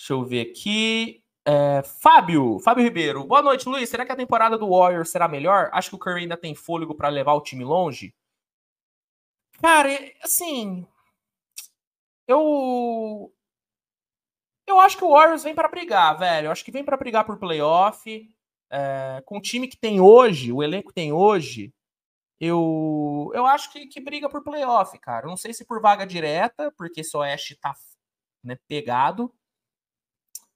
Deixa eu ver aqui. É, Fábio, Fábio Ribeiro. Boa noite, Luiz. Será que a temporada do Warriors será melhor? Acho que o Curry ainda tem fôlego para levar o time longe. Cara, assim, eu eu acho que o Warriors vem para brigar, velho. Eu acho que vem para brigar por playoff. É, com o time que tem hoje, o elenco que tem hoje, eu, eu acho que, que briga por playoff, cara. Não sei se por vaga direta, porque esse Oeste tá né, pegado.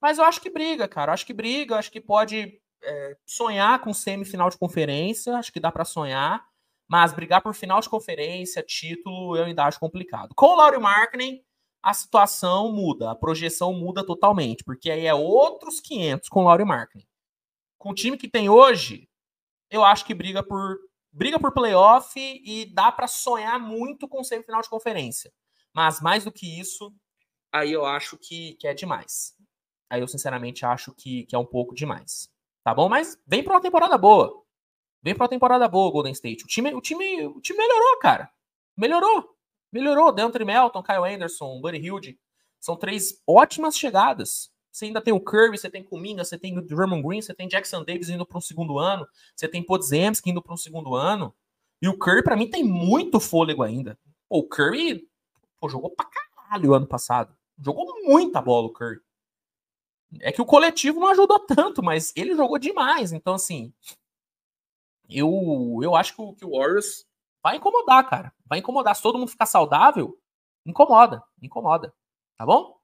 Mas eu acho que briga, cara. Eu acho que briga, acho que pode é, sonhar com semifinal de conferência, acho que dá para sonhar. Mas brigar por final de conferência, título, eu ainda acho complicado. Com o Laurie Markkinen, a situação muda, a projeção muda totalmente, porque aí é outros 500 com o Laurie Markkinen. Com o time que tem hoje, eu acho que briga por briga por playoff e dá para sonhar muito com semifinal de conferência. Mas mais do que isso, aí eu acho que, que é demais. Aí eu sinceramente acho que, que é um pouco demais. Tá bom? Mas vem para uma temporada boa. Vem para uma temporada boa, Golden State. O time, o time, o time melhorou, cara. Melhorou. Melhorou. Deandre Melton, Kyle Anderson, Buddy Hilde. São três ótimas chegadas. Você ainda tem o Curry, você tem Kuminga, você tem o Drummond Green, você tem Jackson Davis indo para um segundo ano, você tem Podzemski indo para um segundo ano. E o Curry, para mim, tem muito fôlego ainda. Pô, o Curry pô, jogou pra caralho ano passado. Jogou muita bola o Curry. É que o coletivo não ajudou tanto, mas ele jogou demais. Então, assim, eu, eu acho que o, que o Warriors vai incomodar, cara. Vai incomodar. Se todo mundo ficar saudável, incomoda. Incomoda. Tá bom?